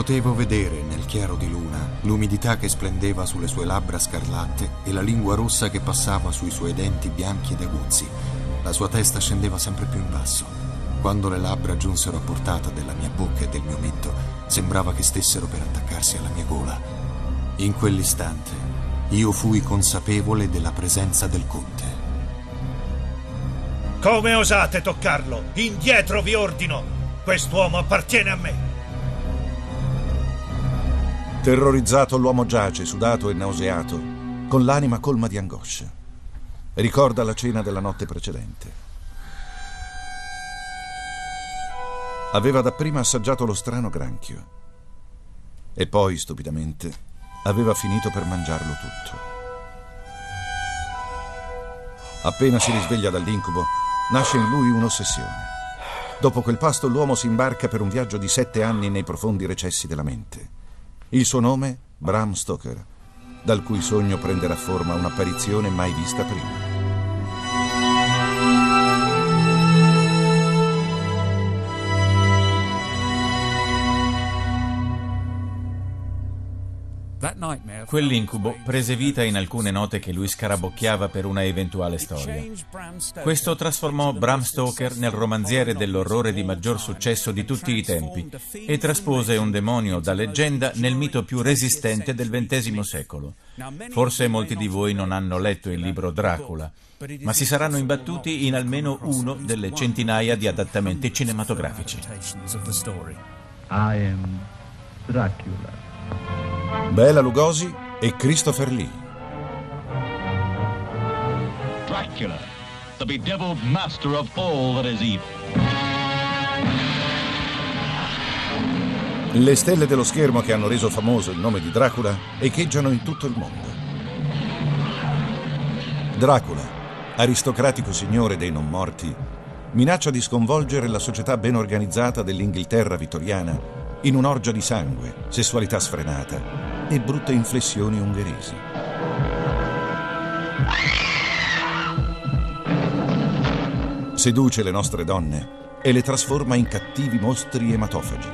Potevo vedere nel chiaro di luna l'umidità che splendeva sulle sue labbra scarlatte e la lingua rossa che passava sui suoi denti bianchi ed aguzzi. La sua testa scendeva sempre più in basso. Quando le labbra giunsero a portata della mia bocca e del mio mento, sembrava che stessero per attaccarsi alla mia gola. In quell'istante io fui consapevole della presenza del conte. Come osate toccarlo? Indietro vi ordino! Quest'uomo appartiene a me! Terrorizzato l'uomo giace, sudato e nauseato, con l'anima colma di angoscia. Ricorda la cena della notte precedente. Aveva dapprima assaggiato lo strano granchio e poi, stupidamente, aveva finito per mangiarlo tutto. Appena si risveglia dall'incubo, nasce in lui un'ossessione. Dopo quel pasto l'uomo si imbarca per un viaggio di sette anni nei profondi recessi della mente. Il suo nome? Bram Stoker, dal cui sogno prenderà forma un'apparizione mai vista prima. Quell'incubo prese vita in alcune note che lui scarabocchiava per una eventuale storia. Questo trasformò Bram Stoker nel romanziere dell'orrore di maggior successo di tutti i tempi e traspose un demonio da leggenda nel mito più resistente del XX secolo. Forse molti di voi non hanno letto il libro Dracula, ma si saranno imbattuti in almeno uno delle centinaia di adattamenti cinematografici. I am Dracula. Bela Lugosi e Christopher Lee. Dracula, the bedeviled master of all that is evil. Le stelle dello schermo che hanno reso famoso il nome di Dracula echeggiano in tutto il mondo. Dracula, aristocratico signore dei non morti, minaccia di sconvolgere la società ben organizzata dell'Inghilterra vittoriana in un'orgia di sangue, sessualità sfrenata e brutte inflessioni ungheresi. Seduce le nostre donne e le trasforma in cattivi mostri ematofagi.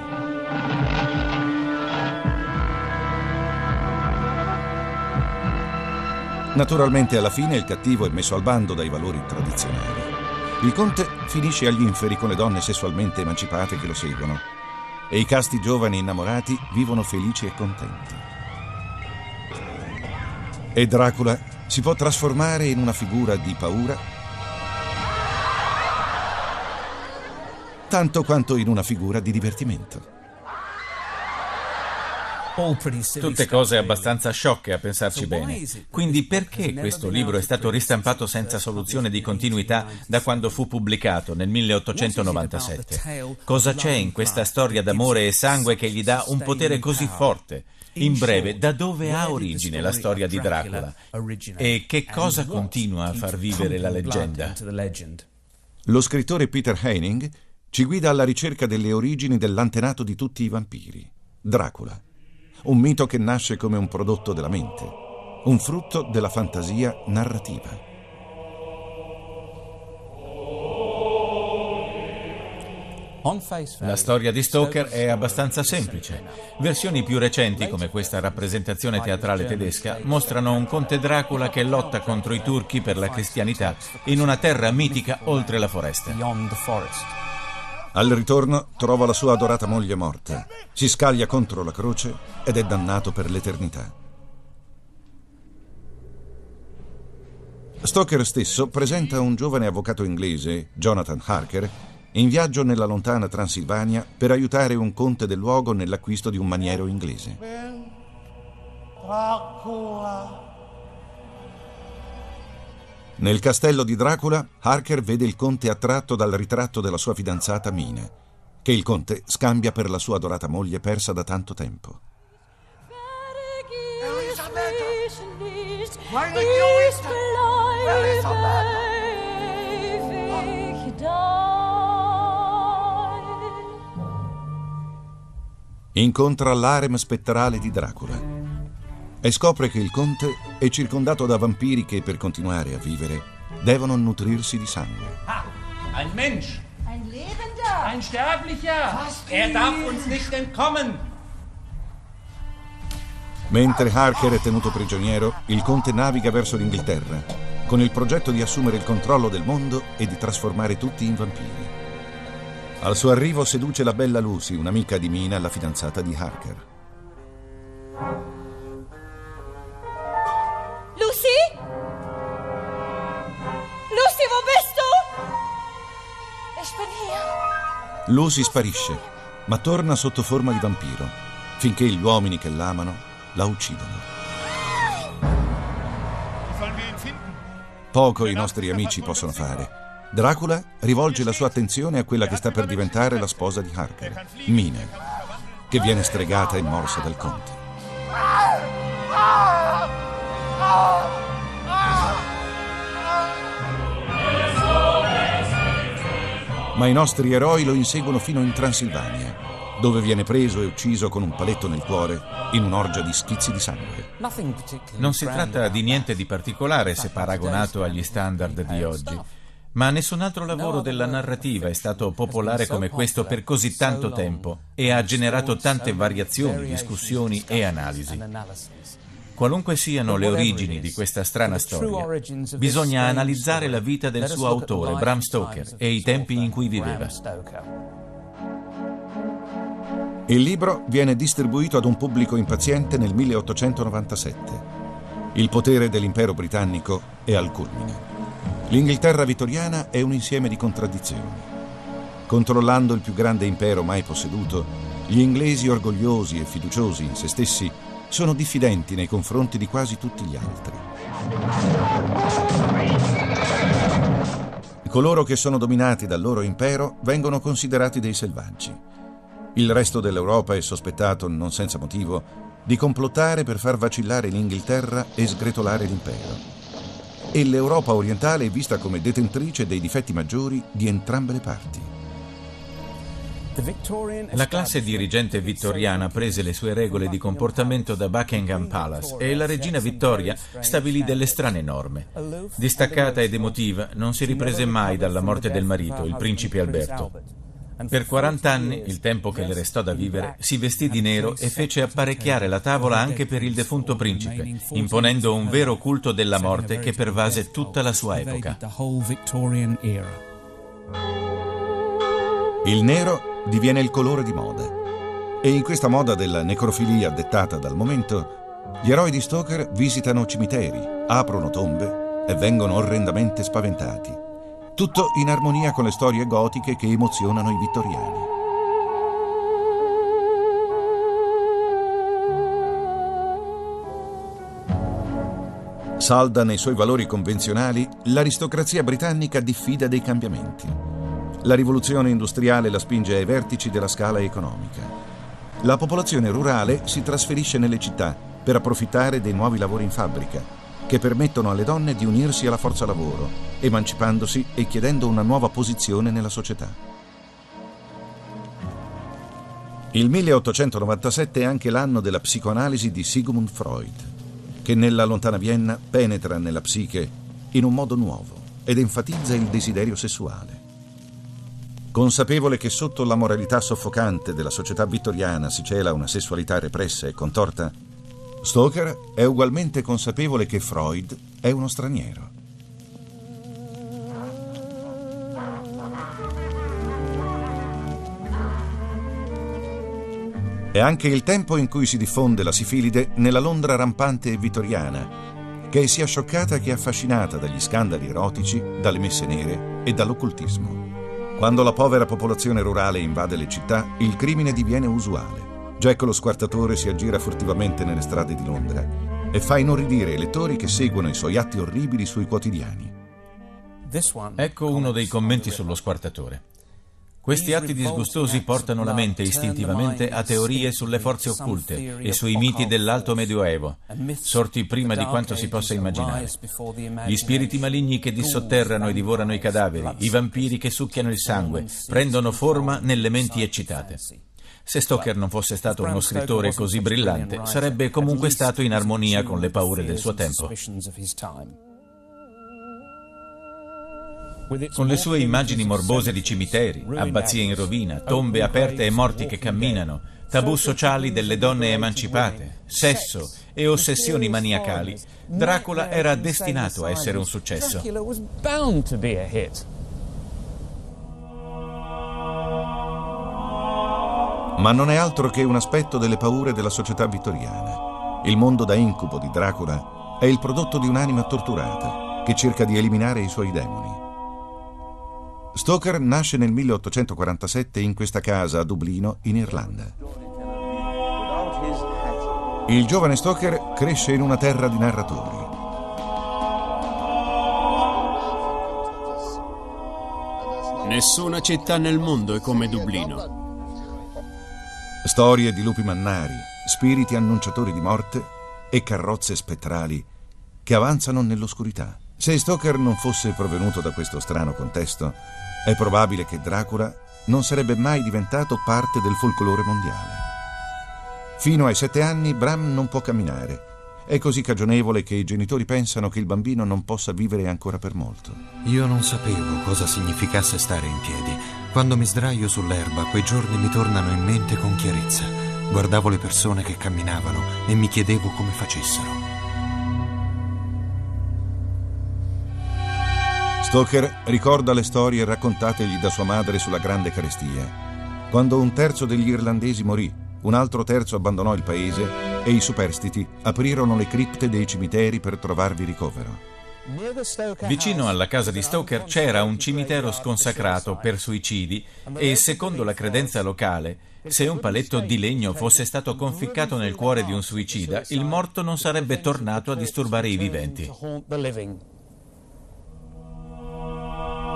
Naturalmente alla fine il cattivo è messo al bando dai valori tradizionali. Il conte finisce agli inferi con le donne sessualmente emancipate che lo seguono e i casti giovani innamorati vivono felici e contenti. E Dracula si può trasformare in una figura di paura tanto quanto in una figura di divertimento. Tutte cose abbastanza sciocche a pensarci bene. Quindi perché questo libro è stato ristampato senza soluzione di continuità da quando fu pubblicato nel 1897? Cosa c'è in questa storia d'amore e sangue che gli dà un potere così forte? In breve, da dove ha origine la storia di Dracula? E che cosa continua a far vivere la leggenda? Lo scrittore Peter Heining ci guida alla ricerca delle origini dell'antenato di tutti i vampiri, Dracula un mito che nasce come un prodotto della mente, un frutto della fantasia narrativa. La storia di Stoker è abbastanza semplice. Versioni più recenti, come questa rappresentazione teatrale tedesca, mostrano un conte Dracula che lotta contro i turchi per la cristianità in una terra mitica oltre la foresta. Al ritorno trova la sua adorata moglie morta, si scaglia contro la croce ed è dannato per l'eternità. Stoker stesso presenta un giovane avvocato inglese, Jonathan Harker, in viaggio nella lontana Transilvania per aiutare un conte del luogo nell'acquisto di un maniero inglese. Dracula. Nel castello di Dracula, Harker vede il conte attratto dal ritratto della sua fidanzata Mina, che il conte scambia per la sua adorata moglie persa da tanto tempo. Incontra l'harem spettrale di Dracula e scopre che il conte è circondato da vampiri che per continuare a vivere devono nutrirsi di sangue. Ah, ein Mensch. Ein Lebender. Ein Sterblicher. Er darf uns nicht entkommen. Mentre Harker è tenuto prigioniero, il conte naviga verso l'Inghilterra, con il progetto di assumere il controllo del mondo e di trasformare tutti in vampiri. Al suo arrivo seduce la bella Lucy, un'amica di Mina, la fidanzata di Harker. Lucy sparisce, ma torna sotto forma di vampiro, finché gli uomini che l'amano la uccidono. Poco i nostri amici possono fare. Dracula rivolge la sua attenzione a quella che sta per diventare la sposa di Harker, Mina, che viene stregata e morsa dal conte. Ma i nostri eroi lo inseguono fino in Transilvania, dove viene preso e ucciso con un paletto nel cuore in un'orgia di schizzi di sangue. Non si tratta di niente di particolare se paragonato agli standard di oggi. Ma nessun altro lavoro della narrativa è stato popolare come questo per così tanto tempo e ha generato tante variazioni, discussioni e analisi. Qualunque siano le origini di questa strana storia, bisogna analizzare la vita del suo autore, Bram Stoker, e i tempi in cui viveva. Il libro viene distribuito ad un pubblico impaziente nel 1897. Il potere dell'impero britannico è al culmine. L'Inghilterra vittoriana è un insieme di contraddizioni. Controllando il più grande impero mai posseduto, gli inglesi orgogliosi e fiduciosi in se stessi sono diffidenti nei confronti di quasi tutti gli altri. Coloro che sono dominati dal loro impero vengono considerati dei selvaggi. Il resto dell'Europa è sospettato, non senza motivo, di complottare per far vacillare l'Inghilterra e sgretolare l'impero. E l'Europa orientale è vista come detentrice dei difetti maggiori di entrambe le parti. La classe dirigente vittoriana prese le sue regole di comportamento da Buckingham Palace e la regina Vittoria stabilì delle strane norme. Distaccata ed emotiva, non si riprese mai dalla morte del marito, il principe Alberto. Per 40 anni, il tempo che le restò da vivere, si vestì di nero e fece apparecchiare la tavola anche per il defunto principe, imponendo un vero culto della morte che pervase tutta la sua epoca. Il nero diviene il colore di moda. E in questa moda della necrofilia dettata dal momento, gli eroi di Stoker visitano cimiteri, aprono tombe e vengono orrendamente spaventati. Tutto in armonia con le storie gotiche che emozionano i vittoriani. Salda nei suoi valori convenzionali, l'aristocrazia britannica diffida dei cambiamenti. La rivoluzione industriale la spinge ai vertici della scala economica. La popolazione rurale si trasferisce nelle città per approfittare dei nuovi lavori in fabbrica che permettono alle donne di unirsi alla forza lavoro, emancipandosi e chiedendo una nuova posizione nella società. Il 1897 è anche l'anno della psicoanalisi di Sigmund Freud, che nella lontana Vienna penetra nella psiche in un modo nuovo ed enfatizza il desiderio sessuale. Consapevole che sotto la moralità soffocante della società vittoriana si cela una sessualità repressa e contorta, Stoker è ugualmente consapevole che Freud è uno straniero. È anche il tempo in cui si diffonde la sifilide nella Londra rampante e vittoriana, che è sia scioccata che affascinata dagli scandali erotici, dalle messe nere e dall'occultismo. Quando la povera popolazione rurale invade le città, il crimine diviene usuale. Jack lo squartatore si aggira furtivamente nelle strade di Londra e fa inorridire i lettori che seguono i suoi atti orribili sui quotidiani. Ecco uno dei commenti sullo squartatore. Questi atti disgustosi portano la mente istintivamente a teorie sulle forze occulte e sui miti dell'alto medioevo, sorti prima di quanto si possa immaginare. Gli spiriti maligni che dissotterrano e divorano i cadaveri, i vampiri che succhiano il sangue, prendono forma nelle menti eccitate. Se Stoker non fosse stato uno scrittore così brillante, sarebbe comunque stato in armonia con le paure del suo tempo. Con le sue immagini morbose di cimiteri, abbazie in rovina, tombe aperte e morti che camminano, tabù sociali delle donne emancipate, sesso e ossessioni maniacali, Dracula era destinato a essere un successo. Ma non è altro che un aspetto delle paure della società vittoriana. Il mondo da incubo di Dracula è il prodotto di un'anima torturata che cerca di eliminare i suoi demoni. Stoker nasce nel 1847 in questa casa a Dublino, in Irlanda. Il giovane Stoker cresce in una terra di narratori. Nessuna città nel mondo è come Dublino. Storie di lupi mannari, spiriti annunciatori di morte e carrozze spettrali che avanzano nell'oscurità. Se Stoker non fosse provenuto da questo strano contesto, è probabile che Dracula non sarebbe mai diventato parte del folklore mondiale. Fino ai sette anni Bram non può camminare. È così cagionevole che i genitori pensano che il bambino non possa vivere ancora per molto. Io non sapevo cosa significasse stare in piedi. Quando mi sdraio sull'erba, quei giorni mi tornano in mente con chiarezza. Guardavo le persone che camminavano e mi chiedevo come facessero. Stoker ricorda le storie raccontategli da sua madre sulla grande carestia. Quando un terzo degli irlandesi morì, un altro terzo abbandonò il paese e i superstiti aprirono le cripte dei cimiteri per trovarvi ricovero. Vicino alla casa di Stoker c'era un cimitero sconsacrato per suicidi e, secondo la credenza locale, se un paletto di legno fosse stato conficcato nel cuore di un suicida, il morto non sarebbe tornato a disturbare i viventi.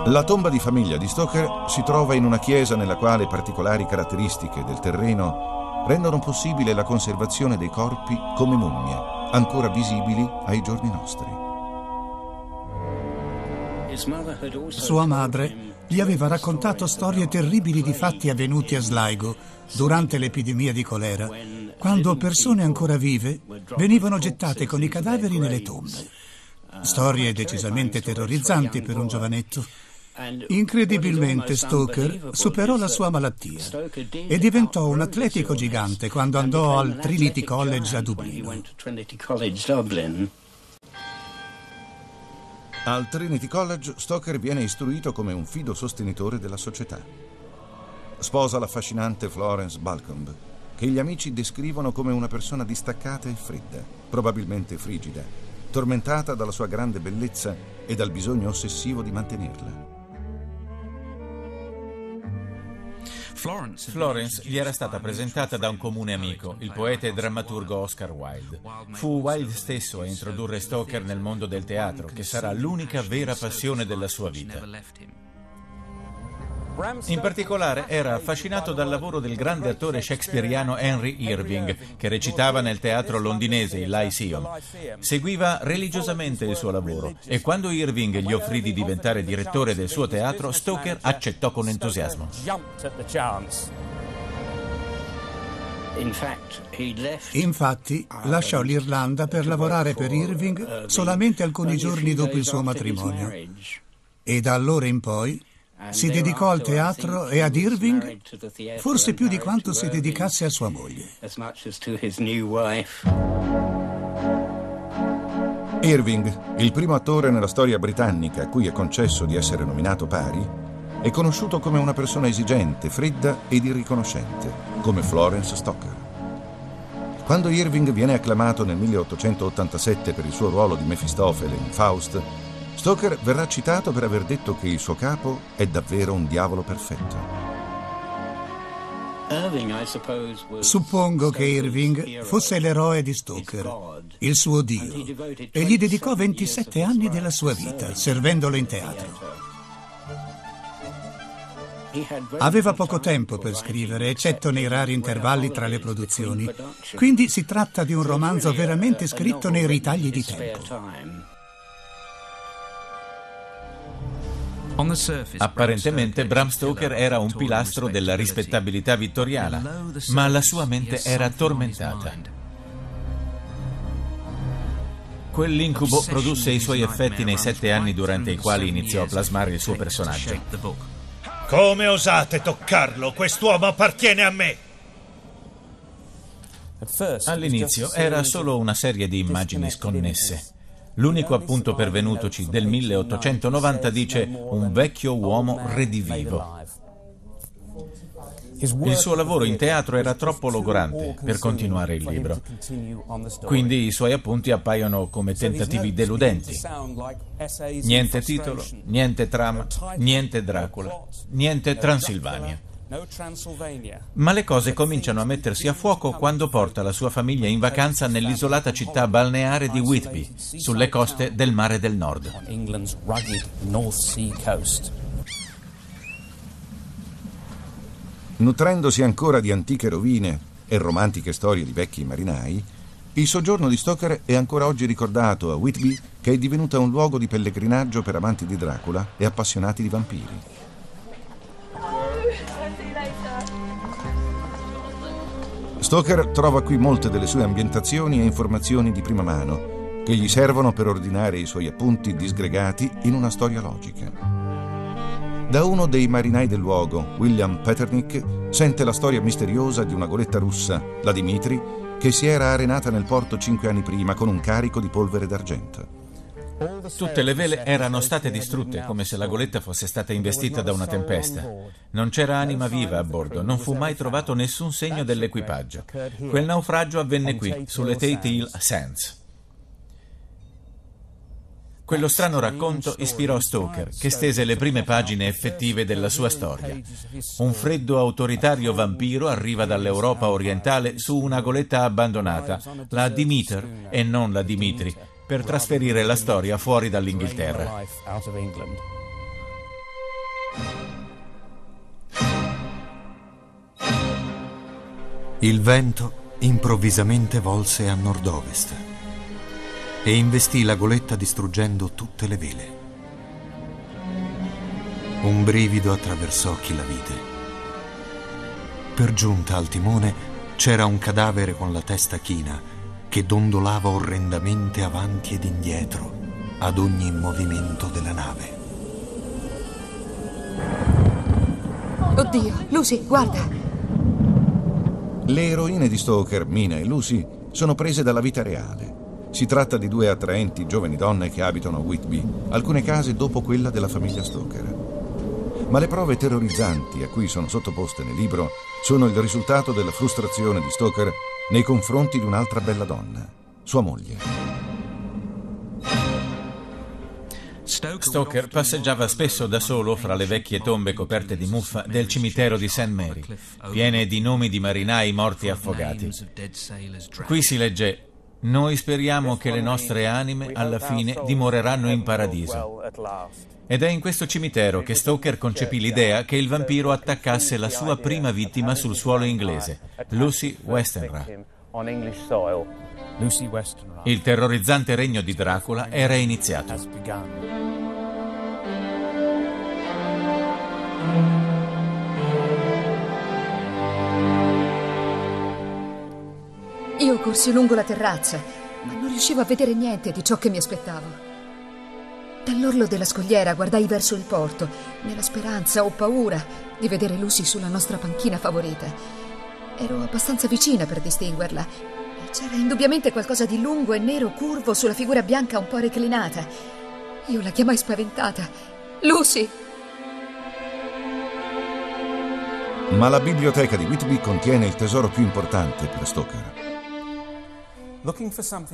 La tomba di famiglia di Stoker si trova in una chiesa nella quale particolari caratteristiche del terreno rendono possibile la conservazione dei corpi come mummie, ancora visibili ai giorni nostri. Sua madre gli aveva raccontato storie terribili di fatti avvenuti a Sligo durante l'epidemia di colera, quando persone ancora vive venivano gettate con i cadaveri nelle tombe. Storie decisamente terrorizzanti per un giovanetto. Incredibilmente Stoker superò la sua malattia e diventò un atletico gigante quando andò al Trinity College a Dublino. Al Trinity College Stoker viene istruito come un fido sostenitore della società. Sposa l'affascinante Florence Balcombe, che gli amici descrivono come una persona distaccata e fredda, probabilmente frigida, tormentata dalla sua grande bellezza e dal bisogno ossessivo di mantenerla. Florence gli era stata presentata da un comune amico, il poeta e drammaturgo Oscar Wilde. Fu Wilde stesso a introdurre Stoker nel mondo del teatro, che sarà l'unica vera passione della sua vita. In particolare era affascinato dal lavoro del grande attore shakespeariano Henry Irving, che recitava nel teatro londinese, il Lyceum. Seguiva religiosamente il suo lavoro e quando Irving gli offrì di diventare direttore del suo teatro, Stoker accettò con entusiasmo. Infatti, lasciò l'Irlanda per lavorare per Irving solamente alcuni giorni dopo il suo matrimonio. E da allora in poi si dedicò al teatro e ad Irving forse più di quanto si dedicasse a sua moglie. Irving, il primo attore nella storia britannica a cui è concesso di essere nominato pari, è conosciuto come una persona esigente, fredda ed irriconoscente, come Florence Stoker. Quando Irving viene acclamato nel 1887 per il suo ruolo di Mefistofele in Faust, Stoker verrà citato per aver detto che il suo capo è davvero un diavolo perfetto. Suppongo che Irving fosse l'eroe di Stoker, il suo dio, e gli dedicò 27 anni della sua vita, servendolo in teatro. Aveva poco tempo per scrivere, eccetto nei rari intervalli tra le produzioni, quindi si tratta di un romanzo veramente scritto nei ritagli di tempo. Apparentemente Bram Stoker era un pilastro della rispettabilità vittoriana, ma la sua mente era tormentata. Quell'incubo produsse i suoi effetti nei sette anni durante i quali iniziò a plasmare il suo personaggio. Come osate toccarlo? Quest'uomo appartiene a me! All'inizio era solo una serie di immagini sconnesse. L'unico appunto pervenutoci del 1890 dice un vecchio uomo redivivo. Il suo lavoro in teatro era troppo logorante per continuare il libro. Quindi i suoi appunti appaiono come tentativi deludenti. Niente titolo, niente trama, niente Dracula, niente Transilvania. Ma le cose cominciano a mettersi a fuoco quando porta la sua famiglia in vacanza nell'isolata città balneare di Whitby, sulle coste del mare del nord. Nutrendosi ancora di antiche rovine e romantiche storie di vecchi marinai, il soggiorno di Stoker è ancora oggi ricordato a Whitby, che è divenuta un luogo di pellegrinaggio per amanti di Dracula e appassionati di vampiri. Stoker trova qui molte delle sue ambientazioni e informazioni di prima mano che gli servono per ordinare i suoi appunti disgregati in una storia logica. Da uno dei marinai del luogo, William Peternick, sente la storia misteriosa di una goletta russa, la Dimitri, che si era arenata nel porto cinque anni prima con un carico di polvere d'argento. Tutte le vele erano state distrutte, come se la goletta fosse stata investita da una tempesta. Non c'era anima viva a bordo, non fu mai trovato nessun segno dell'equipaggio. Quel naufragio avvenne qui, sulle Tate Hill Sands. Quello strano racconto ispirò Stoker, che stese le prime pagine effettive della sua storia. Un freddo autoritario vampiro arriva dall'Europa orientale su una goletta abbandonata, la Dimiter e non la Dimitri, per trasferire la storia fuori dall'Inghilterra. Il vento improvvisamente volse a nord-ovest e investì la goletta distruggendo tutte le vele. Un brivido attraversò chi la vide. Per giunta al timone c'era un cadavere con la testa china che dondolava orrendamente avanti ed indietro ad ogni movimento della nave. Oddio, Lucy, guarda! Le eroine di Stoker, Mina e Lucy, sono prese dalla vita reale. Si tratta di due attraenti giovani donne che abitano a Whitby, alcune case dopo quella della famiglia Stoker. Ma le prove terrorizzanti a cui sono sottoposte nel libro sono il risultato della frustrazione di Stoker nei confronti di un'altra bella donna, sua moglie. Stoker passeggiava spesso da solo fra le vecchie tombe coperte di muffa del cimitero di St. Mary, piene di nomi di marinai morti affogati. Qui si legge noi speriamo che le nostre anime alla fine dimoreranno in paradiso. Ed è in questo cimitero che Stoker concepì l'idea che il vampiro attaccasse la sua prima vittima sul suolo inglese, Lucy Westenra. Il terrorizzante regno di Dracula era iniziato. Io corsi lungo la terrazza, ma non riuscivo a vedere niente di ciò che mi aspettavo. Dall'orlo della scogliera guardai verso il porto, nella speranza o paura di vedere Lucy sulla nostra panchina favorita. Ero abbastanza vicina per distinguerla. C'era indubbiamente qualcosa di lungo e nero curvo sulla figura bianca un po' reclinata. Io la chiamai spaventata. Lucy! Ma la biblioteca di Whitby contiene il tesoro più importante per Stoker.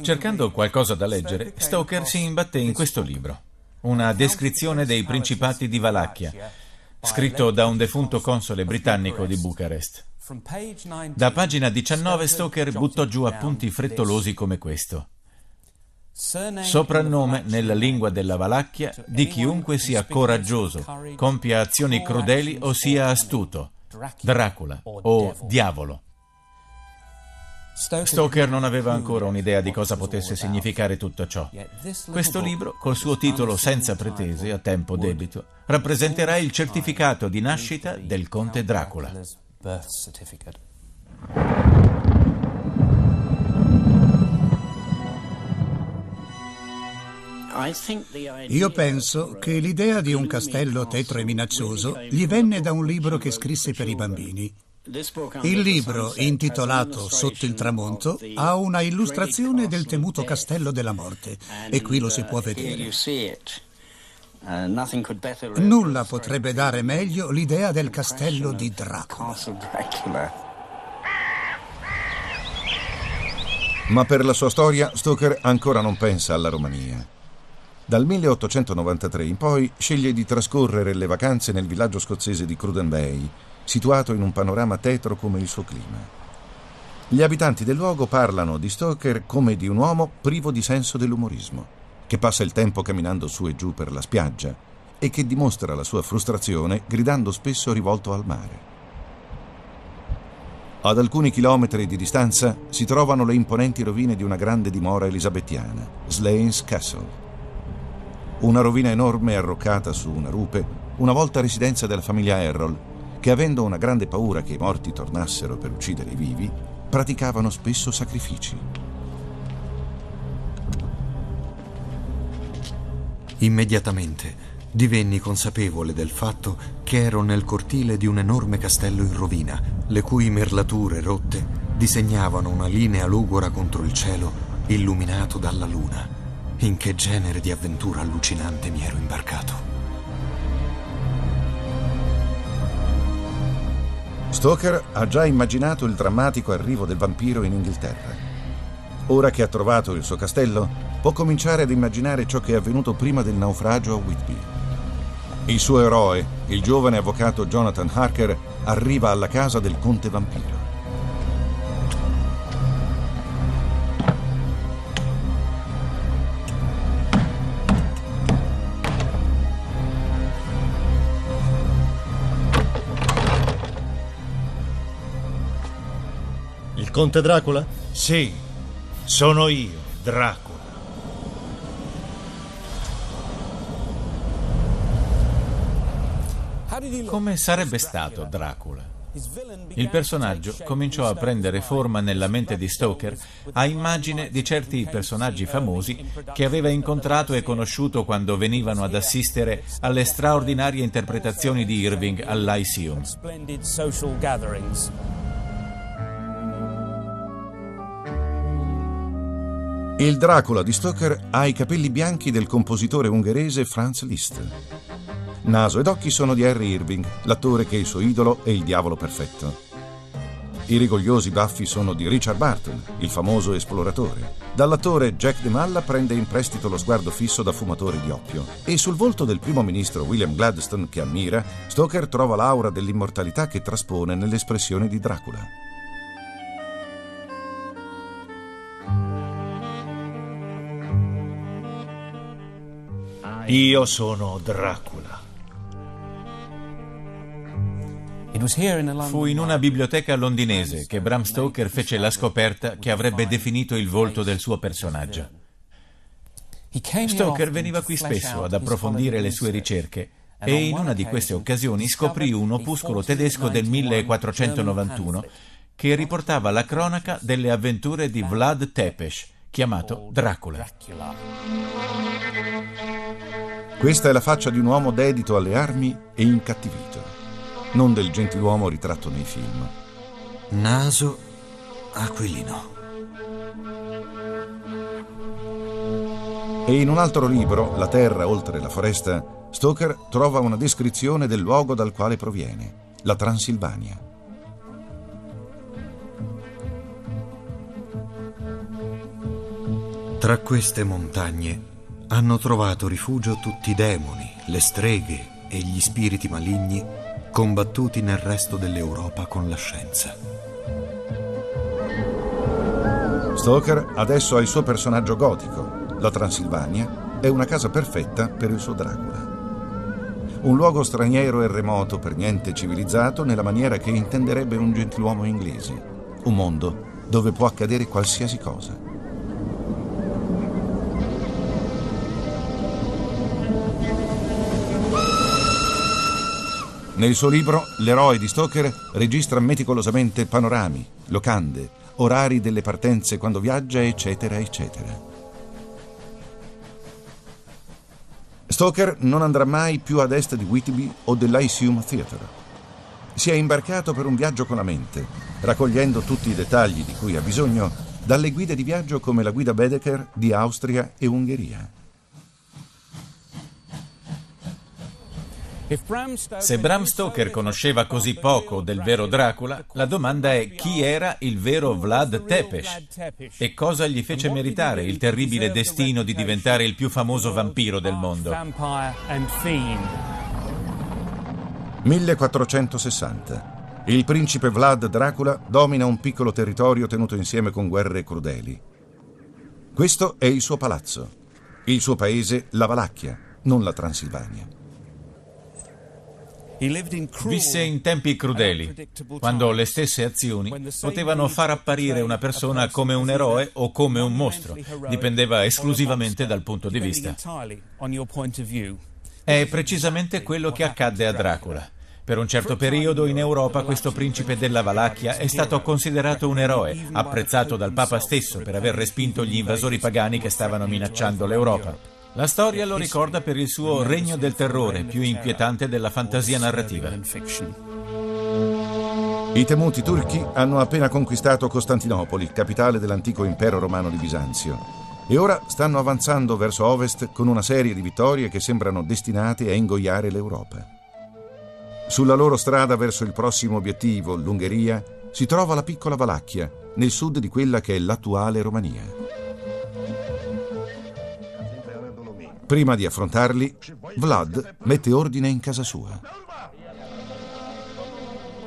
Cercando qualcosa da leggere, Stoker si imbatté in questo libro una descrizione dei principati di Valacchia, scritto da un defunto console britannico di Bucarest. Da pagina 19 Stoker buttò giù appunti frettolosi come questo. Soprannome nella lingua della Valacchia di chiunque sia coraggioso, compia azioni crudeli o sia astuto, Dracula o diavolo. Stoker non aveva ancora un'idea di cosa potesse significare tutto ciò. Questo libro, col suo titolo Senza pretese, a tempo debito, rappresenterà il certificato di nascita del conte Dracula. Io penso che l'idea di un castello tetro e minaccioso gli venne da un libro che scrisse per i bambini. Il libro, intitolato Sotto il tramonto, ha una illustrazione del temuto castello della morte e qui lo si può vedere. Nulla potrebbe dare meglio l'idea del castello di Dracula. Ma per la sua storia Stoker ancora non pensa alla Romania. Dal 1893 in poi sceglie di trascorrere le vacanze nel villaggio scozzese di Cruden Bay, situato in un panorama tetro come il suo clima. Gli abitanti del luogo parlano di Stoker come di un uomo privo di senso dell'umorismo, che passa il tempo camminando su e giù per la spiaggia e che dimostra la sua frustrazione gridando spesso rivolto al mare. Ad alcuni chilometri di distanza si trovano le imponenti rovine di una grande dimora elisabettiana, Slains Castle. Una rovina enorme arroccata su una rupe, una volta residenza della famiglia Errol, che avendo una grande paura che i morti tornassero per uccidere i vivi, praticavano spesso sacrifici. Immediatamente divenni consapevole del fatto che ero nel cortile di un enorme castello in rovina, le cui merlature rotte disegnavano una linea lugora contro il cielo illuminato dalla luna. In che genere di avventura allucinante mi ero imbarcato? Stoker ha già immaginato il drammatico arrivo del vampiro in Inghilterra. Ora che ha trovato il suo castello, può cominciare ad immaginare ciò che è avvenuto prima del naufragio a Whitby. Il suo eroe, il giovane avvocato Jonathan Harker, arriva alla casa del conte vampiro. Conte Dracula? Sì, sono io, Dracula. Come sarebbe stato Dracula? Il personaggio cominciò a prendere forma nella mente di Stoker a immagine di certi personaggi famosi che aveva incontrato e conosciuto quando venivano ad assistere alle straordinarie interpretazioni di Irving al Il Dracula di Stoker ha i capelli bianchi del compositore ungherese Franz Liszt. Naso ed occhi sono di Harry Irving, l'attore che è il suo idolo e il diavolo perfetto. I rigogliosi baffi sono di Richard Barton, il famoso esploratore. Dall'attore Jack De Malla prende in prestito lo sguardo fisso da fumatore di oppio. E sul volto del primo ministro William Gladstone, che ammira, Stoker trova l'aura dell'immortalità che traspone nell'espressione di Dracula. Io sono Dracula. Fu in una biblioteca londinese che Bram Stoker fece la scoperta che avrebbe definito il volto del suo personaggio. Stoker veniva qui spesso ad approfondire le sue ricerche e in una di queste occasioni scoprì un opuscolo tedesco del 1491 che riportava la cronaca delle avventure di Vlad Tepes, chiamato Dracula. Questa è la faccia di un uomo dedito alle armi e incattivito, non del gentiluomo ritratto nei film. Naso aquilino. E in un altro libro, La terra oltre la foresta, Stoker trova una descrizione del luogo dal quale proviene, la Transilvania. Tra queste montagne hanno trovato rifugio tutti i demoni, le streghe e gli spiriti maligni combattuti nel resto dell'Europa con la scienza. Stoker adesso ha il suo personaggio gotico. La Transilvania è una casa perfetta per il suo Dracula. Un luogo straniero e remoto, per niente civilizzato, nella maniera che intenderebbe un gentiluomo inglese. Un mondo dove può accadere qualsiasi cosa. Nel suo libro, l'eroe di Stoker registra meticolosamente panorami, locande, orari delle partenze quando viaggia, eccetera, eccetera. Stoker non andrà mai più ad est di Whitby o dell'Iceum Theatre. Si è imbarcato per un viaggio con la mente, raccogliendo tutti i dettagli di cui ha bisogno dalle guide di viaggio come la guida Bedecker di Austria e Ungheria. Se Bram Stoker conosceva così poco del vero Dracula, la domanda è chi era il vero Vlad Tepes e cosa gli fece meritare il terribile destino di diventare il più famoso vampiro del mondo. 1460. Il principe Vlad Dracula domina un piccolo territorio tenuto insieme con guerre crudeli. Questo è il suo palazzo, il suo paese la Valacchia, non la Transilvania. Visse in tempi crudeli, quando le stesse azioni potevano far apparire una persona come un eroe o come un mostro, dipendeva esclusivamente dal punto di vista. È precisamente quello che accadde a Dracula. Per un certo periodo in Europa questo principe della Valacchia è stato considerato un eroe, apprezzato dal Papa stesso per aver respinto gli invasori pagani che stavano minacciando l'Europa. La storia lo ricorda per il suo regno del terrore, più inquietante della fantasia narrativa. I temuti turchi hanno appena conquistato Costantinopoli, capitale dell'antico impero romano di Bisanzio, e ora stanno avanzando verso ovest con una serie di vittorie che sembrano destinate a ingoiare l'Europa. Sulla loro strada verso il prossimo obiettivo, l'Ungheria, si trova la piccola Valacchia, nel sud di quella che è l'attuale Romania. Prima di affrontarli, Vlad mette ordine in casa sua.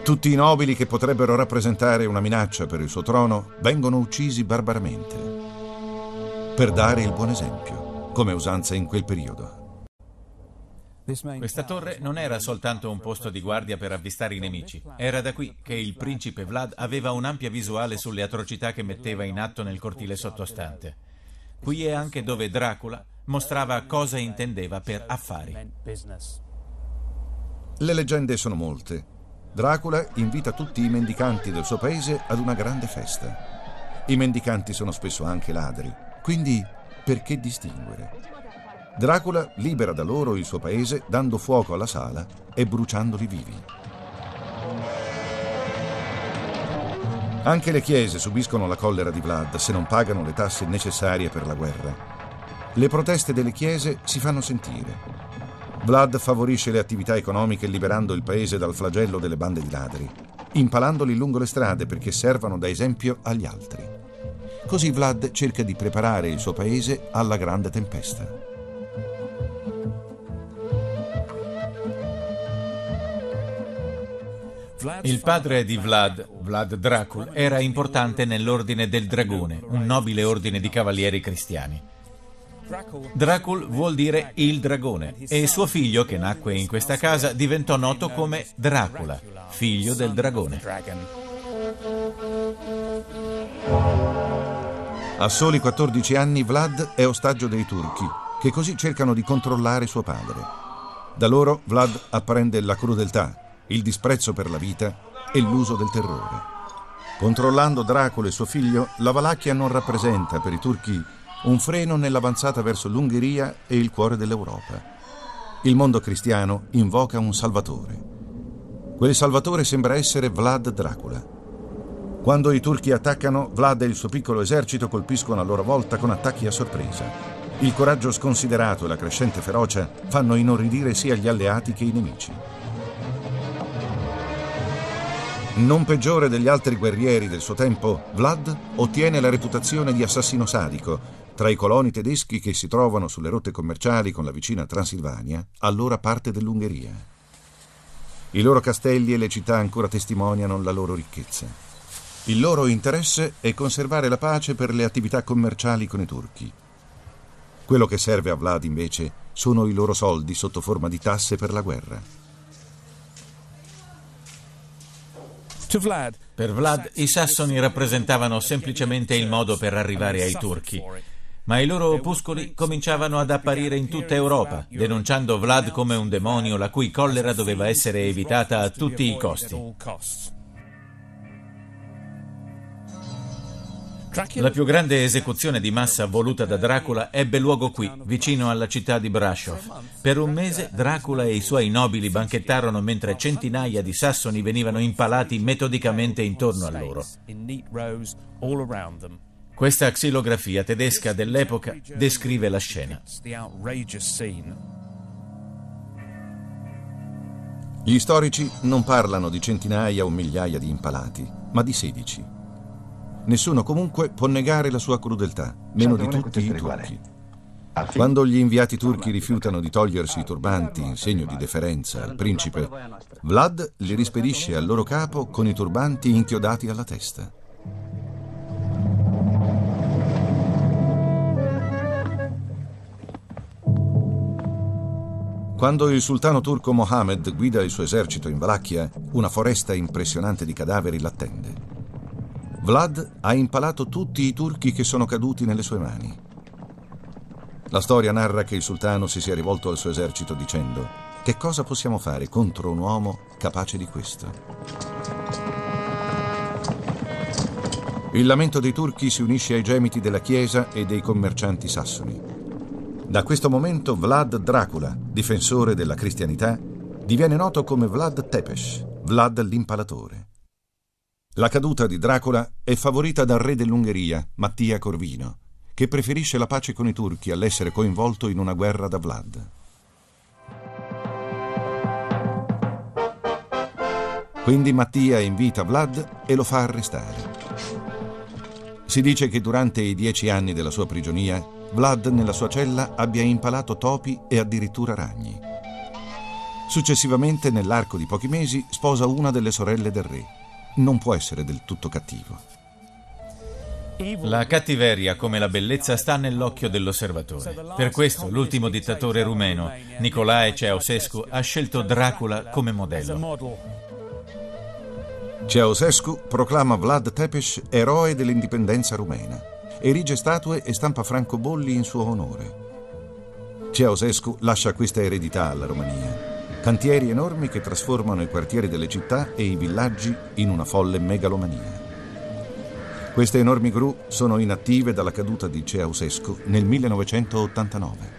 Tutti i nobili che potrebbero rappresentare una minaccia per il suo trono vengono uccisi barbaramente, per dare il buon esempio, come usanza in quel periodo. Questa torre non era soltanto un posto di guardia per avvistare i nemici, era da qui che il principe Vlad aveva un'ampia visuale sulle atrocità che metteva in atto nel cortile sottostante. Qui è anche dove Dracula mostrava cosa intendeva per affari. Le leggende sono molte. Dracula invita tutti i mendicanti del suo paese ad una grande festa. I mendicanti sono spesso anche ladri, quindi perché distinguere? Dracula libera da loro il suo paese dando fuoco alla sala e bruciandoli vivi. Anche le chiese subiscono la collera di Vlad se non pagano le tasse necessarie per la guerra. Le proteste delle chiese si fanno sentire. Vlad favorisce le attività economiche liberando il paese dal flagello delle bande di ladri, impalandoli lungo le strade perché servano da esempio agli altri. Così Vlad cerca di preparare il suo paese alla grande tempesta. Il padre di Vlad, Vlad Dracul, era importante nell'ordine del Dragone, un nobile ordine di cavalieri cristiani. Dracul vuol dire il dragone e suo figlio, che nacque in questa casa, diventò noto come Dracula, figlio del dragone. A soli 14 anni Vlad è ostaggio dei turchi, che così cercano di controllare suo padre. Da loro Vlad apprende la crudeltà, il disprezzo per la vita e l'uso del terrore. Controllando Dracula e suo figlio, la Valacchia non rappresenta per i turchi un freno nell'avanzata verso l'Ungheria e il cuore dell'Europa. Il mondo cristiano invoca un salvatore. Quel salvatore sembra essere Vlad Dracula. Quando i turchi attaccano, Vlad e il suo piccolo esercito colpiscono a loro volta con attacchi a sorpresa. Il coraggio sconsiderato e la crescente ferocia fanno inorridire sia gli alleati che i nemici. Non peggiore degli altri guerrieri del suo tempo, Vlad ottiene la reputazione di assassino sadico tra i coloni tedeschi che si trovano sulle rotte commerciali con la vicina Transilvania, allora parte dell'Ungheria. I loro castelli e le città ancora testimoniano la loro ricchezza. Il loro interesse è conservare la pace per le attività commerciali con i turchi. Quello che serve a Vlad invece sono i loro soldi sotto forma di tasse per la guerra. Per Vlad i sassoni rappresentavano semplicemente il modo per arrivare ai turchi. Ma i loro opuscoli cominciavano ad apparire in tutta Europa, denunciando Vlad come un demonio la cui collera doveva essere evitata a tutti i costi. La più grande esecuzione di massa voluta da Dracula ebbe luogo qui, vicino alla città di Brasov. Per un mese Dracula e i suoi nobili banchettarono mentre centinaia di sassoni venivano impalati metodicamente intorno a loro. Questa xilografia tedesca dell'epoca descrive la scena. Gli storici non parlano di centinaia o migliaia di impalati, ma di sedici. Nessuno comunque può negare la sua crudeltà, meno di tutti i turchi. Quando gli inviati turchi rifiutano di togliersi i turbanti in segno di deferenza al principe, Vlad li rispedisce al loro capo con i turbanti inchiodati alla testa. Quando il sultano turco Mohammed guida il suo esercito in Valacchia, una foresta impressionante di cadaveri l'attende. Vlad ha impalato tutti i turchi che sono caduti nelle sue mani. La storia narra che il sultano si sia rivolto al suo esercito dicendo che cosa possiamo fare contro un uomo capace di questo? Il lamento dei turchi si unisce ai gemiti della chiesa e dei commercianti sassoni. Da questo momento Vlad Dracula, difensore della cristianità, diviene noto come Vlad Tepes, Vlad l'impalatore. La caduta di Dracula è favorita dal re dell'Ungheria, Mattia Corvino, che preferisce la pace con i turchi all'essere coinvolto in una guerra da Vlad. Quindi Mattia invita Vlad e lo fa arrestare. Si dice che durante i dieci anni della sua prigionia Vlad nella sua cella abbia impalato topi e addirittura ragni. Successivamente, nell'arco di pochi mesi, sposa una delle sorelle del re. Non può essere del tutto cattivo. La cattiveria come la bellezza sta nell'occhio dell'osservatore. Per questo l'ultimo dittatore rumeno, Nicolae Ceausescu, ha scelto Dracula come modello. Ceausescu proclama Vlad Tepes eroe dell'indipendenza rumena erige statue e stampa francobolli in suo onore. Ceausescu lascia questa eredità alla Romania. Cantieri enormi che trasformano i quartieri delle città e i villaggi in una folle megalomania. Queste enormi gru sono inattive dalla caduta di Ceausescu nel 1989.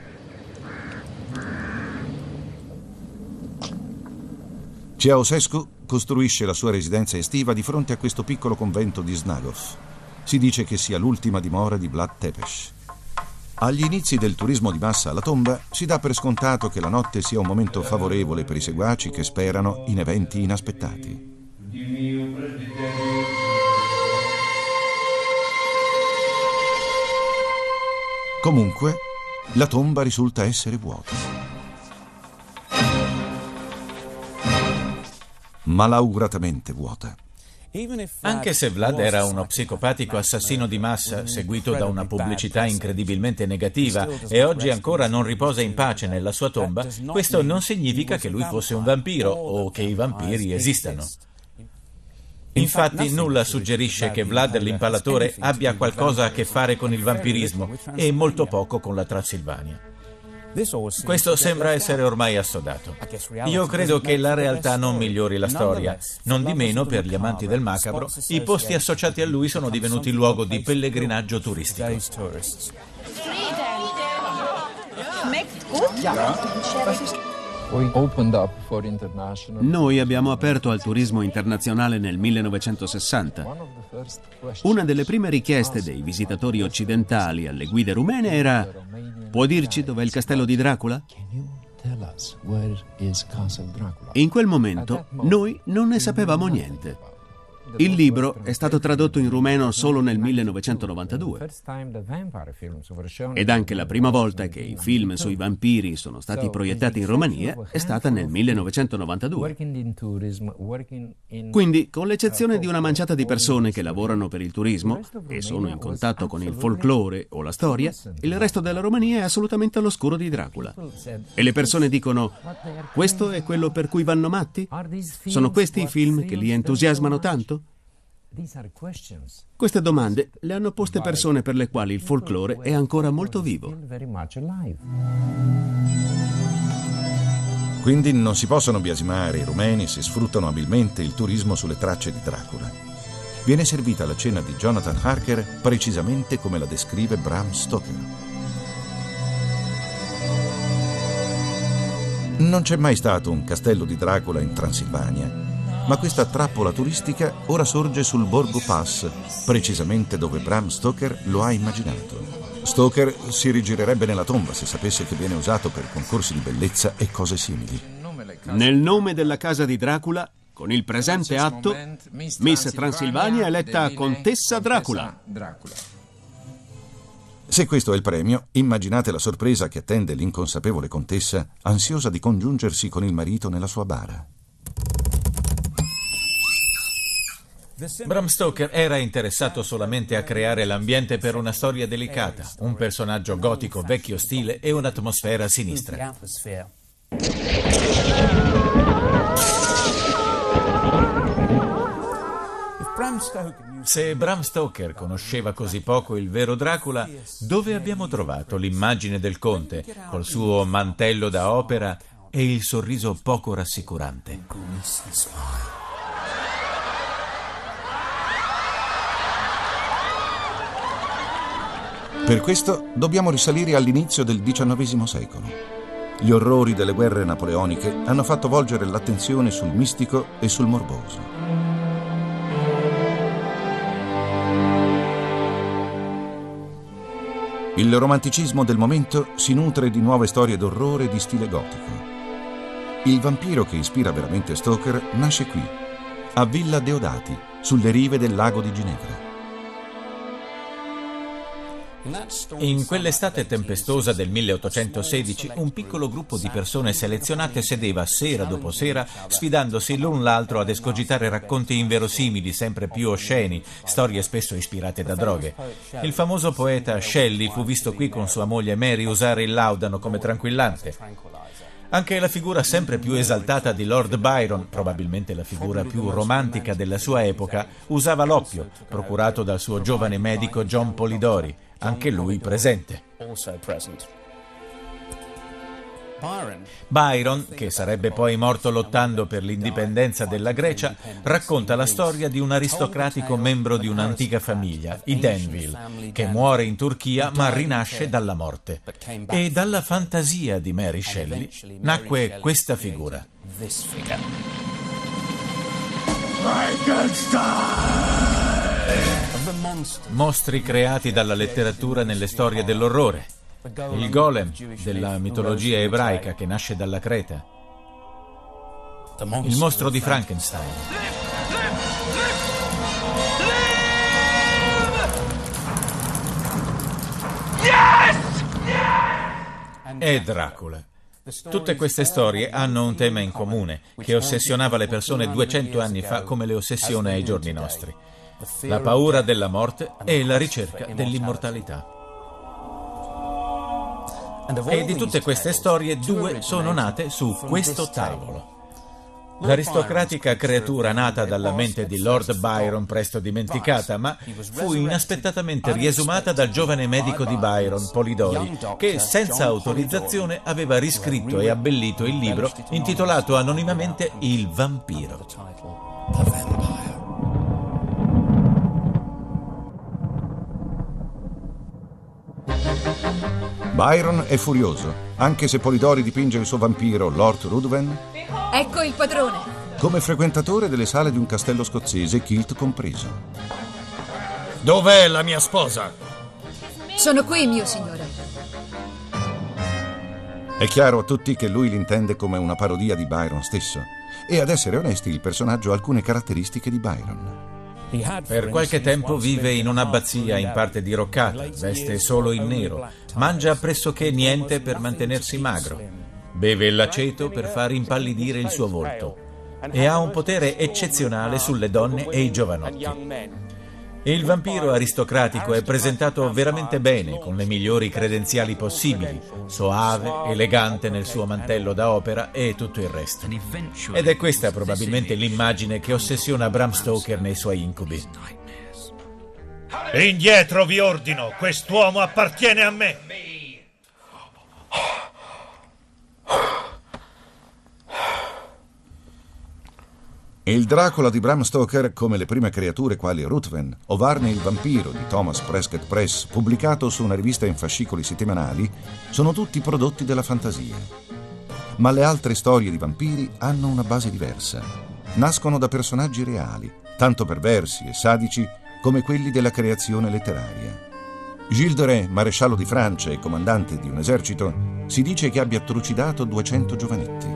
Ceausescu costruisce la sua residenza estiva di fronte a questo piccolo convento di Snagov. Si dice che sia l'ultima dimora di Vlad Tepes. Agli inizi del turismo di massa alla tomba si dà per scontato che la notte sia un momento favorevole per i seguaci che sperano in eventi inaspettati. Comunque, la tomba risulta essere vuota. Malauguratamente vuota. Anche se Vlad era uno psicopatico assassino di massa, seguito da una pubblicità incredibilmente negativa, e oggi ancora non riposa in pace nella sua tomba, questo non significa che lui fosse un vampiro o che i vampiri esistano. Infatti nulla suggerisce che Vlad l'impalatore abbia qualcosa a che fare con il vampirismo e molto poco con la Transilvania. Questo sembra essere ormai assodato. Io credo che la realtà non migliori la storia. Non di meno, per gli amanti del macabro, i posti associati a lui sono divenuti luogo di pellegrinaggio turistico. Noi abbiamo aperto al turismo internazionale nel 1960. Una delle prime richieste dei visitatori occidentali alle guide rumene era Può dirci dov'è il castello di Dracula? In quel momento noi non ne sapevamo niente. Il libro è stato tradotto in rumeno solo nel 1992 ed anche la prima volta che i film sui vampiri sono stati proiettati in Romania è stata nel 1992. Quindi, con l'eccezione di una manciata di persone che lavorano per il turismo e sono in contatto con il folklore o la storia, il resto della Romania è assolutamente all'oscuro di Dracula. E le persone dicono, questo è quello per cui vanno matti? Sono questi i film che li entusiasmano tanto? Queste domande le hanno poste persone per le quali il folklore è ancora molto vivo. Quindi non si possono biasimare i rumeni se sfruttano abilmente il turismo sulle tracce di Dracula. viene servita la cena di Jonathan Harker precisamente come la descrive Bram Stoker. Non c'è mai stato un castello di Dracula in Transilvania, ma questa trappola turistica ora sorge sul Borgo Pass, precisamente dove Bram Stoker lo ha immaginato. Stoker si rigirerebbe nella tomba se sapesse che viene usato per concorsi di bellezza e cose simili. Nel nome della casa di Dracula, con il presente atto, Miss Transilvania è eletta Contessa Dracula. Se questo è il premio, immaginate la sorpresa che attende l'inconsapevole contessa, ansiosa di congiungersi con il marito nella sua bara. Bram Stoker era interessato solamente a creare l'ambiente per una storia delicata, un personaggio gotico vecchio stile e un'atmosfera sinistra. Se Bram Stoker conosceva così poco il vero Dracula, dove abbiamo trovato l'immagine del conte, col suo mantello da opera e il sorriso poco rassicurante? Per questo dobbiamo risalire all'inizio del XIX secolo. Gli orrori delle guerre napoleoniche hanno fatto volgere l'attenzione sul mistico e sul morboso. Il romanticismo del momento si nutre di nuove storie d'orrore di stile gotico. Il vampiro che ispira veramente Stoker nasce qui, a Villa Deodati, sulle rive del lago di Ginevra. In quell'estate tempestosa del 1816, un piccolo gruppo di persone selezionate sedeva sera dopo sera, sfidandosi l'un l'altro ad escogitare racconti inverosimili, sempre più osceni, storie spesso ispirate da droghe. Il famoso poeta Shelley fu visto qui con sua moglie Mary usare il laudano come tranquillante. Anche la figura sempre più esaltata di Lord Byron, probabilmente la figura più romantica della sua epoca, usava l'oppio, procurato dal suo giovane medico John Polidori anche lui presente. Byron, che sarebbe poi morto lottando per l'indipendenza della Grecia, racconta la storia di un aristocratico membro di un'antica famiglia, i Danville, che muore in Turchia ma rinasce dalla morte. E dalla fantasia di Mary Shelley nacque questa figura. Mostri creati dalla letteratura nelle storie dell'orrore. Il golem della mitologia ebraica che nasce dalla Creta. Il mostro di Frankenstein. E Dracula. Tutte queste storie hanno un tema in comune che ossessionava le persone 200 anni fa come le ossessiona ai giorni nostri la paura della morte e la ricerca dell'immortalità. E di tutte queste storie due sono nate su questo tavolo. L'aristocratica creatura nata dalla mente di Lord Byron, presto dimenticata, ma fu inaspettatamente riesumata dal giovane medico di Byron, Polidori, che senza autorizzazione aveva riscritto e abbellito il libro intitolato anonimamente Il vampiro. Byron è furioso, anche se Polidori dipinge il suo vampiro, Lord Ruthven, Ecco il padrone. come frequentatore delle sale di un castello scozzese, kilt compreso. Dov'è la mia sposa? Sono qui, mio signore. È chiaro a tutti che lui l'intende come una parodia di Byron stesso. E ad essere onesti, il personaggio ha alcune caratteristiche di Byron. Per qualche tempo vive in un'abbazia in parte diroccata, veste solo in nero, mangia pressoché niente per mantenersi magro, beve l'aceto per far impallidire il suo volto e ha un potere eccezionale sulle donne e i giovanotti. Il vampiro aristocratico è presentato veramente bene, con le migliori credenziali possibili, soave, elegante nel suo mantello da opera e tutto il resto. Ed è questa probabilmente l'immagine che ossessiona Bram Stoker nei suoi incubi. Indietro vi ordino, quest'uomo appartiene a me. Il Dracula di Bram Stoker, come le prime creature quali Ruthven o Varney il vampiro di Thomas Prescott Press, pubblicato su una rivista in fascicoli settimanali, sono tutti prodotti della fantasia. Ma le altre storie di vampiri hanno una base diversa. Nascono da personaggi reali, tanto perversi e sadici come quelli della creazione letteraria. Gilles de Ré, maresciallo di Francia e comandante di un esercito, si dice che abbia trucidato 200 giovanetti.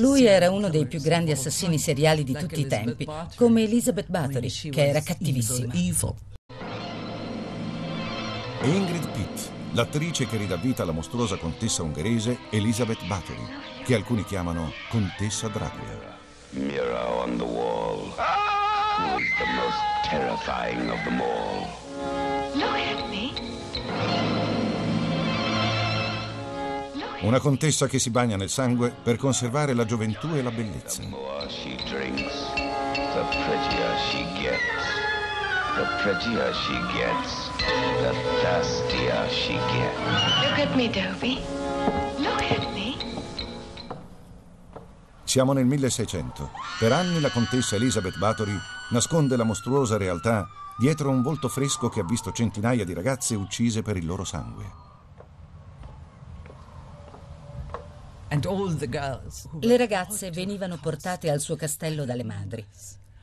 Lui era uno dei più grandi assassini seriali di tutti i tempi, come Elizabeth Bathory, che era cattivissima. E Ingrid Pitt, l'attrice che ridà vita alla mostruosa contessa ungherese Elizabeth Bathory, che alcuni chiamano Contessa Dracula. Mirror on the wall. Who is the most terrifying of them all? Look at me. Una contessa che si bagna nel sangue per conservare la gioventù e la bellezza. The more she drinks, the prettier she gets. The prettier she gets, the thirstier she gets. Look at me, Dovey. Siamo nel 1600. Per anni la contessa Elizabeth Bathory nasconde la mostruosa realtà dietro un volto fresco che ha visto centinaia di ragazze uccise per il loro sangue. Le ragazze venivano portate al suo castello dalle madri.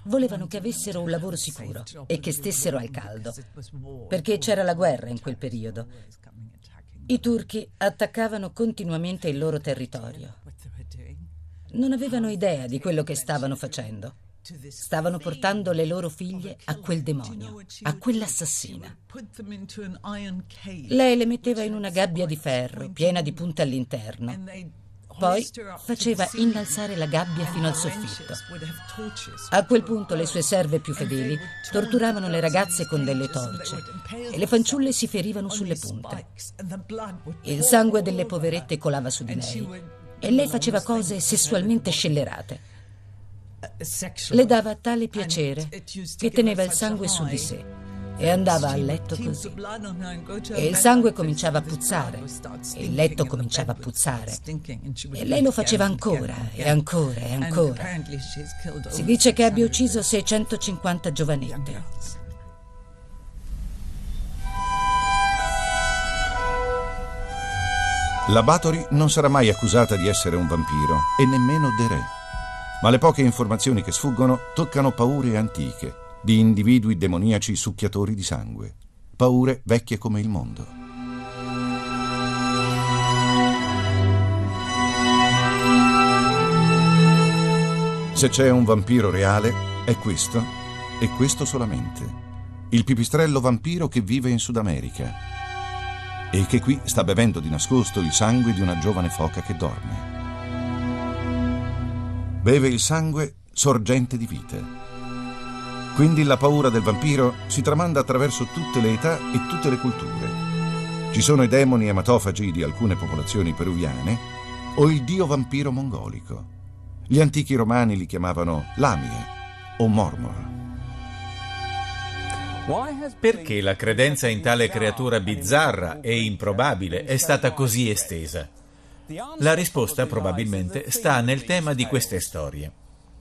Volevano che avessero un lavoro sicuro e che stessero al caldo, perché c'era la guerra in quel periodo. I turchi attaccavano continuamente il loro territorio. Non avevano idea di quello che stavano facendo. Stavano portando le loro figlie a quel demonio, a quell'assassina. Lei le metteva in una gabbia di ferro, piena di punte all'interno, poi faceva innalzare la gabbia fino al soffitto. A quel punto le sue serve più fedeli torturavano le ragazze con delle torce e le fanciulle si ferivano sulle punte. Il sangue delle poverette colava su di lei e lei faceva cose sessualmente scellerate. Le dava tale piacere che teneva il sangue su di sé e andava a letto così. E il sangue cominciava a puzzare, e il letto cominciava a puzzare. E lei lo faceva ancora, e ancora, e ancora. Si dice che abbia ucciso 650 giovanette. La Bathory non sarà mai accusata di essere un vampiro, e nemmeno De Re. Ma le poche informazioni che sfuggono toccano paure antiche di individui demoniaci succhiatori di sangue, paure vecchie come il mondo. Se c'è un vampiro reale, è questo, e questo solamente. Il pipistrello vampiro che vive in Sud America e che qui sta bevendo di nascosto il sangue di una giovane foca che dorme. Beve il sangue sorgente di vita quindi la paura del vampiro si tramanda attraverso tutte le età e tutte le culture. Ci sono i demoni ematofagi di alcune popolazioni peruviane o il dio vampiro mongolico. Gli antichi romani li chiamavano Lamie o Mormor. Perché la credenza in tale creatura bizzarra e improbabile è stata così estesa? La risposta probabilmente sta nel tema di queste storie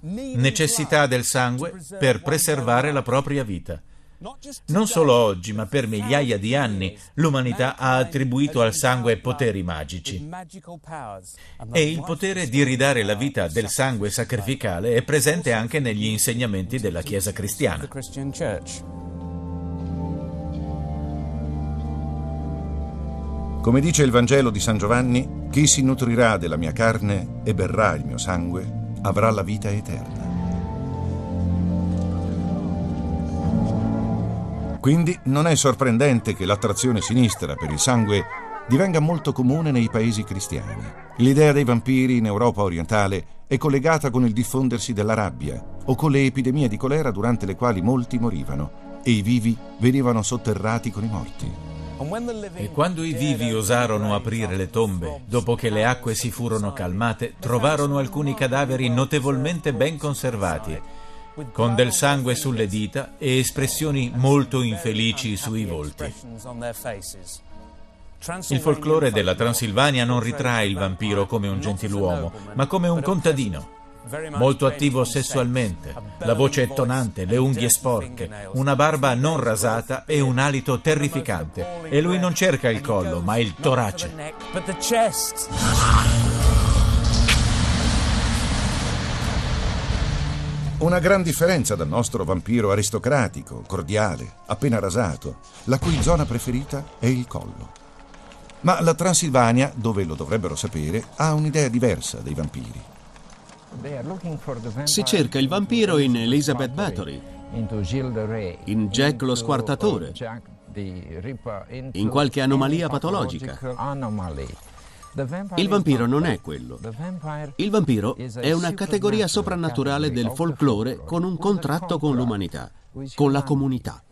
necessità del sangue per preservare la propria vita. Non solo oggi, ma per migliaia di anni, l'umanità ha attribuito al sangue poteri magici. E il potere di ridare la vita del sangue sacrificale è presente anche negli insegnamenti della Chiesa cristiana. Come dice il Vangelo di San Giovanni, chi si nutrirà della mia carne e berrà il mio sangue avrà la vita eterna. Quindi non è sorprendente che l'attrazione sinistra per il sangue divenga molto comune nei paesi cristiani. L'idea dei vampiri in Europa orientale è collegata con il diffondersi della rabbia o con le epidemie di colera durante le quali molti morivano e i vivi venivano sotterrati con i morti. E quando i vivi osarono aprire le tombe, dopo che le acque si furono calmate, trovarono alcuni cadaveri notevolmente ben conservati, con del sangue sulle dita e espressioni molto infelici sui volti. Il folklore della Transilvania non ritrae il vampiro come un gentiluomo, ma come un contadino. Molto attivo sessualmente, la voce è tonante, le unghie sporche, una barba non rasata e un alito terrificante. E lui non cerca il collo, ma il torace. Una gran differenza dal nostro vampiro aristocratico, cordiale, appena rasato, la cui zona preferita è il collo. Ma la Transilvania, dove lo dovrebbero sapere, ha un'idea diversa dei vampiri. Si cerca il vampiro in Elizabeth Bathory, in Jack lo squartatore, in qualche anomalia patologica. Il vampiro non è quello. Il vampiro è una categoria soprannaturale del folklore con un contratto con l'umanità, con la comunità.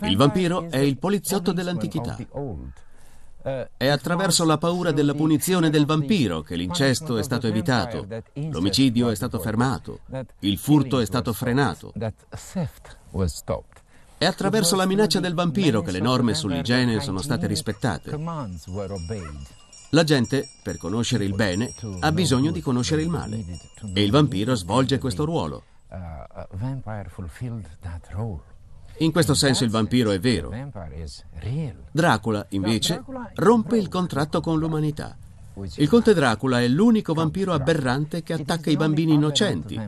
Il vampiro è il poliziotto dell'antichità. È attraverso la paura della punizione del vampiro che l'incesto è stato evitato, l'omicidio è stato fermato, il furto è stato frenato. È attraverso la minaccia del vampiro che le norme sull'igiene sono state rispettate. La gente, per conoscere il bene, ha bisogno di conoscere il male. E il vampiro svolge questo ruolo. In questo senso il vampiro è vero. Dracula, invece, rompe il contratto con l'umanità. Il conte Dracula è l'unico vampiro aberrante che attacca i bambini innocenti,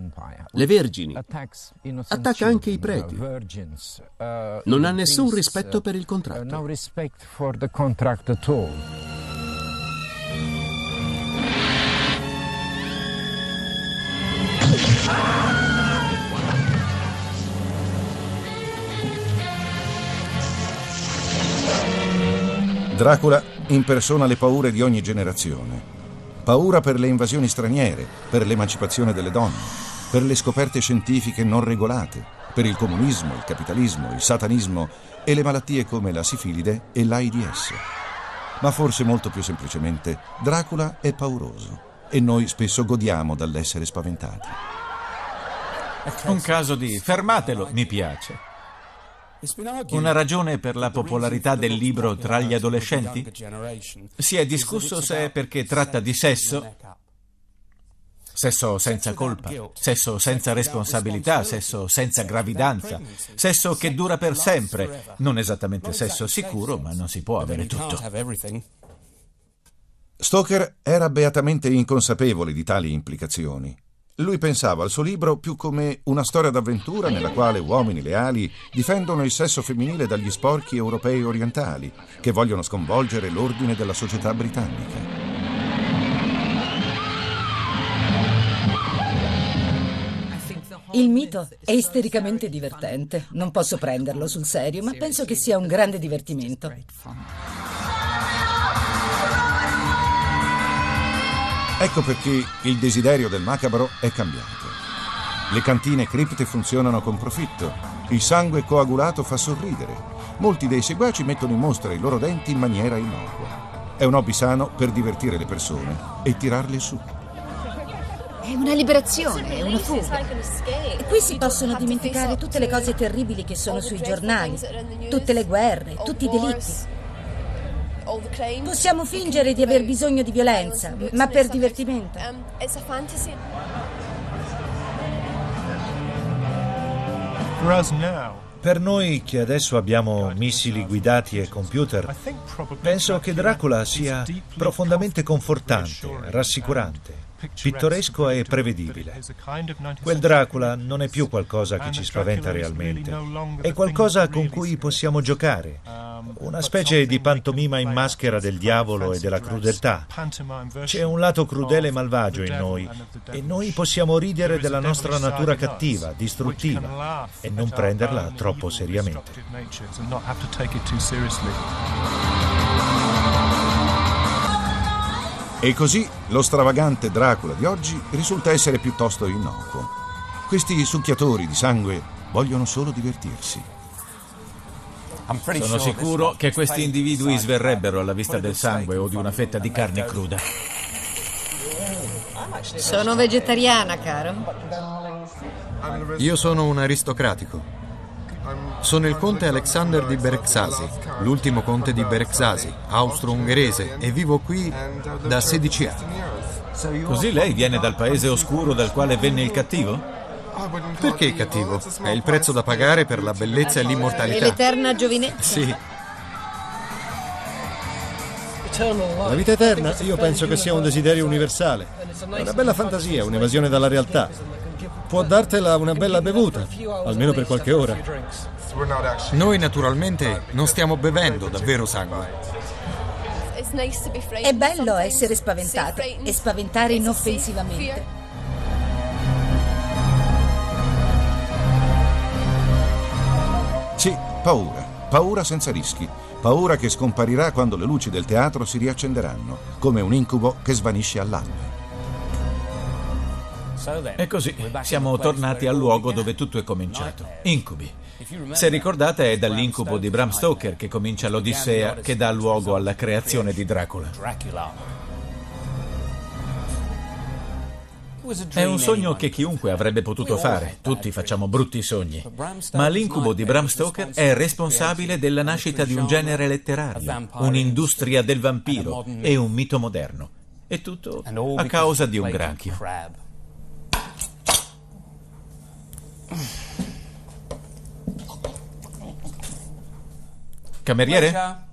le vergini, attacca anche i preti. Non ha nessun rispetto per il contratto. Dracula impersona le paure di ogni generazione. Paura per le invasioni straniere, per l'emancipazione delle donne, per le scoperte scientifiche non regolate, per il comunismo, il capitalismo, il satanismo e le malattie come la sifilide e l'AIDS. Ma forse molto più semplicemente, Dracula è pauroso e noi spesso godiamo dall'essere spaventati. Un caso di fermatelo mi piace. Una ragione per la popolarità del libro tra gli adolescenti? Si è discusso se è perché tratta di sesso, sesso senza colpa, sesso senza responsabilità, sesso senza gravidanza, sesso che dura per sempre, non esattamente sesso sicuro, ma non si può avere tutto. Stoker era beatamente inconsapevole di tali implicazioni. Lui pensava al suo libro più come una storia d'avventura nella quale uomini leali difendono il sesso femminile dagli sporchi europei orientali che vogliono sconvolgere l'ordine della società britannica. Il mito è istericamente divertente. Non posso prenderlo sul serio, ma penso che sia un grande divertimento. Ecco perché il desiderio del macabro è cambiato. Le cantine cripte funzionano con profitto, il sangue coagulato fa sorridere, molti dei seguaci mettono in mostra i loro denti in maniera innocua. È un hobby sano per divertire le persone e tirarle su. È una liberazione, è una fuga. E qui si possono dimenticare tutte le cose terribili che sono sui giornali, tutte le guerre, tutti i delitti. Possiamo fingere di aver bisogno di violenza, ma per divertimento. Per noi che adesso abbiamo missili guidati e computer, penso che Dracula sia profondamente confortante, rassicurante pittoresco e prevedibile. Quel Dracula non è più qualcosa che ci spaventa realmente, è qualcosa con cui possiamo giocare, una specie di pantomima in maschera del diavolo e della crudeltà. C'è un lato crudele e malvagio in noi e noi possiamo ridere della nostra natura cattiva, distruttiva e non prenderla troppo seriamente. E così lo stravagante Dracula di oggi risulta essere piuttosto innocuo. Questi succhiatori di sangue vogliono solo divertirsi. Sono sicuro che questi individui sverrebbero alla vista del sangue o di una fetta di carne cruda. Sono vegetariana, caro. Io sono un aristocratico. Sono il conte Alexander di Berexasi, l'ultimo conte di Berexasi, austro-ungherese, e vivo qui da 16 anni. Così lei viene dal paese oscuro dal quale venne il cattivo? Perché cattivo? È il prezzo da pagare per la bellezza e E l'immortalità. l'eterna giovinezza. Sì. La vita eterna io penso che sia un desiderio universale. È una bella fantasia, un'evasione dalla realtà. Può dartela una bella bevuta, almeno per qualche ora. Noi naturalmente non stiamo bevendo davvero sangue. È bello essere spaventato e spaventare inoffensivamente. Sì, paura. Paura senza rischi. Paura che scomparirà quando le luci del teatro si riaccenderanno, come un incubo che svanisce all'alba. E così siamo tornati al luogo dove tutto è cominciato. Incubi. Se ricordate è dall'incubo di Bram Stoker che comincia l'Odissea che dà luogo alla creazione di Dracula. È un sogno che chiunque avrebbe potuto fare, tutti facciamo brutti sogni, ma l'incubo di Bram Stoker è responsabile della nascita di un genere letterario, un'industria del vampiro e un mito moderno. E tutto a causa di un granchio. Cameriere?